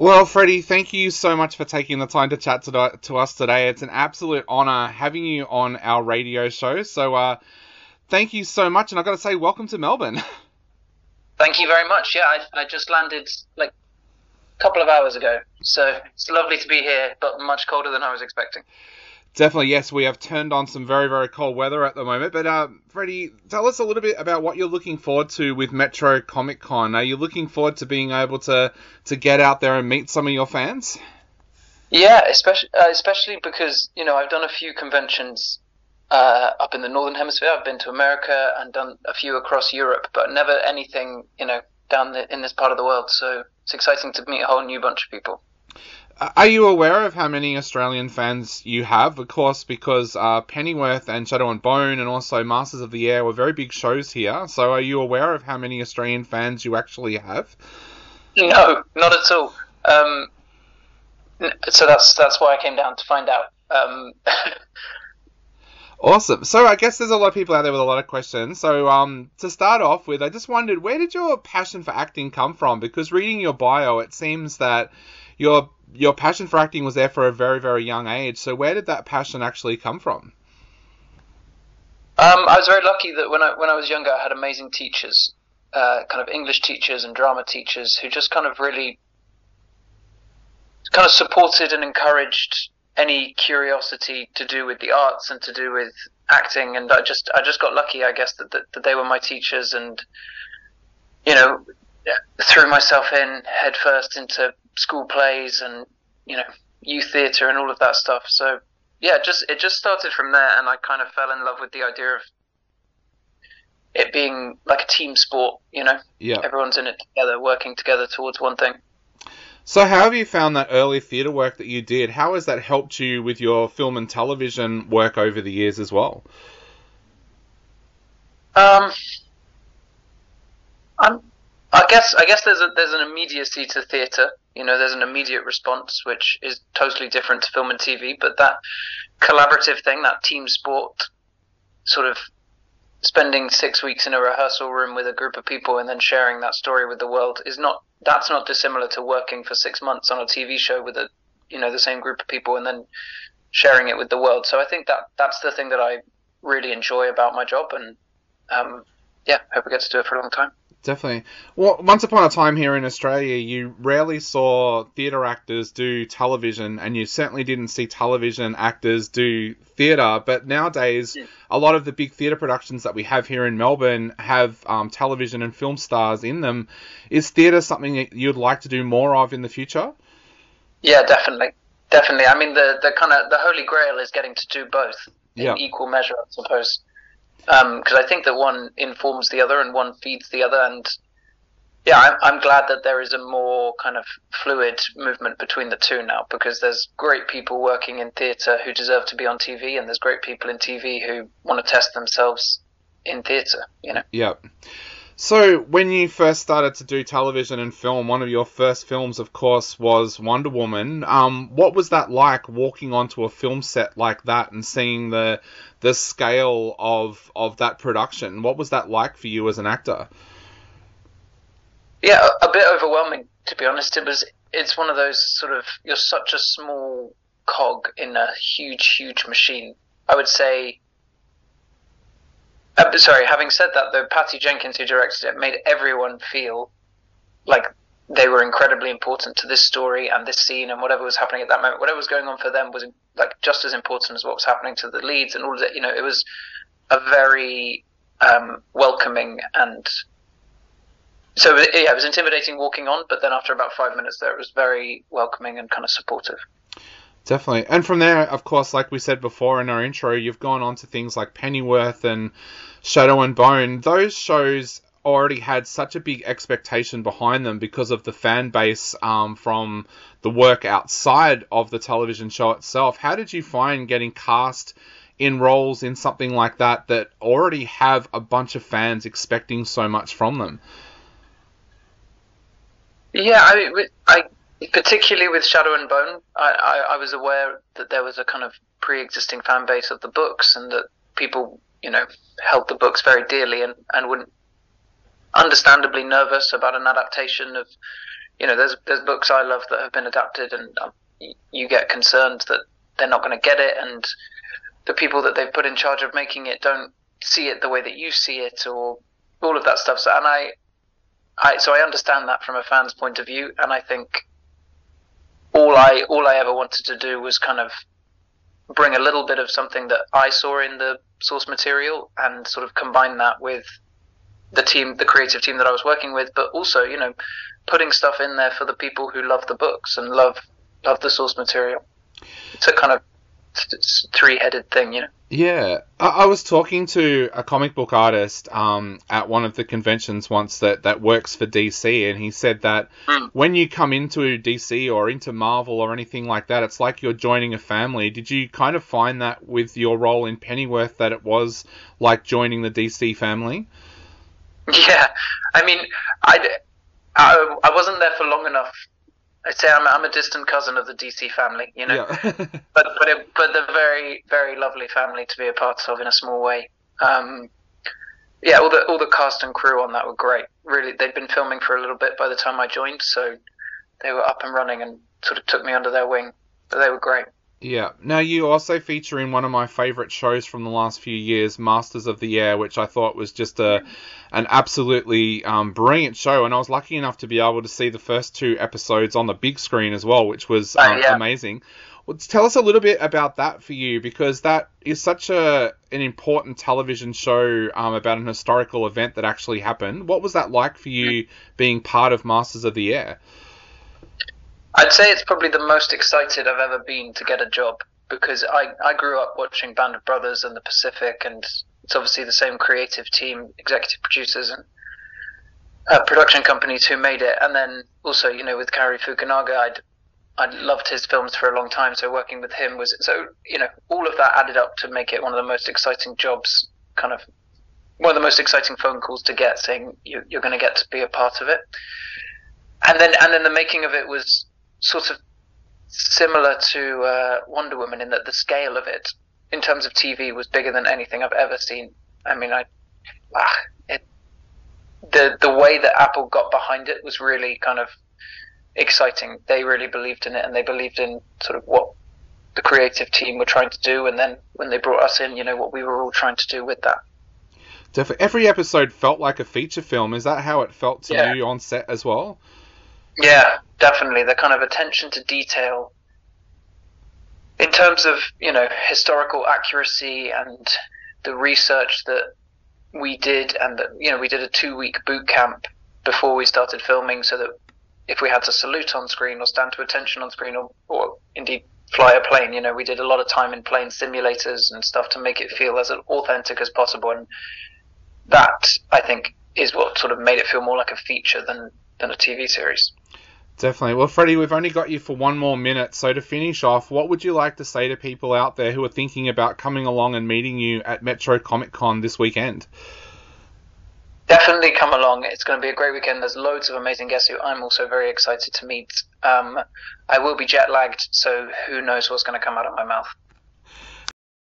Well, Freddy, thank you so much for taking the time to chat to, to us today. It's an absolute honor having you on our radio show. So, uh, thank you so much. And I've got to say, welcome to Melbourne. Thank you very much. Yeah, I, I just landed like a couple of hours ago. So it's lovely to be here, but much colder than I was expecting. Definitely, yes. We have turned on some very, very cold weather at the moment. But, uh, Freddy, tell us a little bit about what you're looking forward to with Metro Comic Con. Are you looking forward to being able to, to get out there and meet some of your fans? Yeah, especially uh, especially because you know I've done a few conventions uh, up in the northern hemisphere. I've been to America and done a few across Europe, but never anything you know down the, in this part of the world. So it's exciting to meet a whole new bunch of people. Are you aware of how many Australian fans you have? Of course, because uh, Pennyworth and Shadow and Bone and also Masters of the Air were very big shows here. So are you aware of how many Australian fans you actually have? No, not at all. Um, so that's that's why I came down to find out. Um, Awesome. So I guess there's a lot of people out there with a lot of questions. So um, to start off with, I just wondered where did your passion for acting come from? Because reading your bio, it seems that your your passion for acting was there for a very very young age. So where did that passion actually come from? Um, I was very lucky that when I when I was younger, I had amazing teachers, uh, kind of English teachers and drama teachers, who just kind of really kind of supported and encouraged any curiosity to do with the arts and to do with acting. And I just I just got lucky, I guess, that that, that they were my teachers, and you know, threw myself in headfirst into school plays and you know youth theatre and all of that stuff. So yeah, just it just started from there, and I kind of fell in love with the idea of it being like a team sport. You know, yeah, everyone's in it together, working together towards one thing. So, how have you found that early theatre work that you did? How has that helped you with your film and television work over the years as well? Um, I'm, I guess I guess there's a, there's an immediacy to theatre. You know, there's an immediate response which is totally different to film and TV. But that collaborative thing, that team sport, sort of spending six weeks in a rehearsal room with a group of people and then sharing that story with the world is not that's not dissimilar to working for six months on a TV show with a you know the same group of people and then sharing it with the world. So I think that that's the thing that I really enjoy about my job, and um, yeah, hope I get to do it for a long time. Definitely. Well, once upon a time here in Australia, you rarely saw theatre actors do television, and you certainly didn't see television actors do theatre. But nowadays, yeah. a lot of the big theatre productions that we have here in Melbourne have um, television and film stars in them. Is theatre something that you'd like to do more of in the future? Yeah, definitely, definitely. I mean, the the kind of the holy grail is getting to do both in yeah. equal measure, I suppose because um, I think that one informs the other and one feeds the other. And yeah, I'm, I'm glad that there is a more kind of fluid movement between the two now because there's great people working in theatre who deserve to be on TV, and there's great people in TV who want to test themselves in theatre. You know. Yep. So, when you first started to do television and film, one of your first films, of course, was Wonder Woman. Um, what was that like walking onto a film set like that and seeing the the scale of of that production? What was that like for you as an actor? Yeah, a, a bit overwhelming to be honest. It was. It's one of those sort of you're such a small cog in a huge, huge machine. I would say uh, sorry, having said that, though, Patty Jenkins, who directed it, made everyone feel like they were incredibly important to this story and this scene and whatever was happening at that moment. Whatever was going on for them was like just as important as what was happening to the leads and all of that. You know, it was a very um, welcoming and so yeah, it was intimidating walking on, but then after about five minutes there, it was very welcoming and kind of supportive. Definitely. And from there, of course, like we said before in our intro, you've gone on to things like Pennyworth and Shadow and Bone. Those shows already had such a big expectation behind them because of the fan base um, from the work outside of the television show itself. How did you find getting cast in roles in something like that that already have a bunch of fans expecting so much from them? Yeah, I, I particularly with Shadow and Bone, I, I, I, was aware that there was a kind of pre-existing fan base of the books, and that people, you know, held the books very dearly, and and were understandably nervous about an adaptation of you know, there's there's books I love that have been adapted, and um, you get concerned that they're not going to get it, and the people that they've put in charge of making it don't see it the way that you see it, or all of that stuff. So, and I, I so I understand that from a fan's point of view, and I think all I all I ever wanted to do was kind of bring a little bit of something that I saw in the source material and sort of combine that with the team, the creative team that I was working with, but also, you know, putting stuff in there for the people who love the books and love love the source material. A kind of three-headed thing, you know. Yeah, I, I was talking to a comic book artist um, at one of the conventions once that, that works for DC, and he said that mm. when you come into DC or into Marvel or anything like that, it's like you're joining a family. Did you kind of find that with your role in Pennyworth that it was like joining the DC family? Yeah, I mean, I, I, I wasn't there for long enough I'd say I'm, I'm a distant cousin of the DC family, you know, yeah. but but it, but they're very very lovely family to be a part of in a small way. Um, yeah, all the all the cast and crew on that were great. Really, they'd been filming for a little bit by the time I joined, so they were up and running and sort of took me under their wing. But they were great. Yeah. Now you also feature in one of my favorite shows from the last few years, Masters of the Air, which I thought was just a an absolutely um, brilliant show, and I was lucky enough to be able to see the first two episodes on the big screen as well, which was oh, um, yeah. amazing. Well, tell us a little bit about that for you, because that is such a an important television show um, about an historical event that actually happened. What was that like for you being part of Masters of the Air? I'd say it's probably the most excited I've ever been to get a job because I, I grew up watching Band of Brothers and The Pacific, and it's obviously the same creative team, executive producers, and uh, production companies who made it. And then also, you know, with Cary Fukunaga, I'd I'd loved his films for a long time, so working with him was so you know all of that added up to make it one of the most exciting jobs, kind of one of the most exciting phone calls to get, saying you, you're going to get to be a part of it. And then and then the making of it was sort of similar to uh, Wonder Woman in that the scale of it, in terms of TV, was bigger than anything I've ever seen. I mean, I ah, it, the the way that Apple got behind it was really kind of exciting. They really believed in it, and they believed in sort of what the creative team were trying to do, and then when they brought us in, you know, what we were all trying to do with that. Definitely, every episode felt like a feature film. Is that how it felt to yeah. you on set as well? Yeah, definitely. The kind of attention to detail in terms of you know historical accuracy and the research that we did, and that you know we did a two week boot camp before we started filming, so that if we had to salute on screen or stand to attention on screen, or, or indeed fly a plane, you know, we did a lot of time in plane simulators and stuff to make it feel as authentic as possible, and that I think is what sort of made it feel more like a feature than than a TV series. Definitely. Well, Freddy, we've only got you for one more minute. So to finish off, what would you like to say to people out there who are thinking about coming along and meeting you at Metro Comic Con this weekend? Definitely come along. It's going to be a great weekend. There's loads of amazing guests who I'm also very excited to meet. Um, I will be jet lagged, so who knows what's going to come out of my mouth.